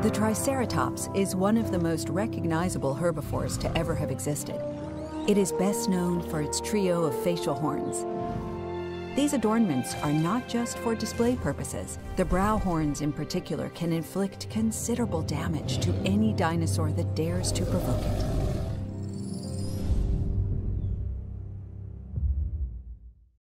The Triceratops is one of the most recognizable herbivores to ever have existed. It is best known for its trio of facial horns. These adornments are not just for display purposes. The brow horns, in particular, can inflict considerable damage to any dinosaur that dares to provoke it.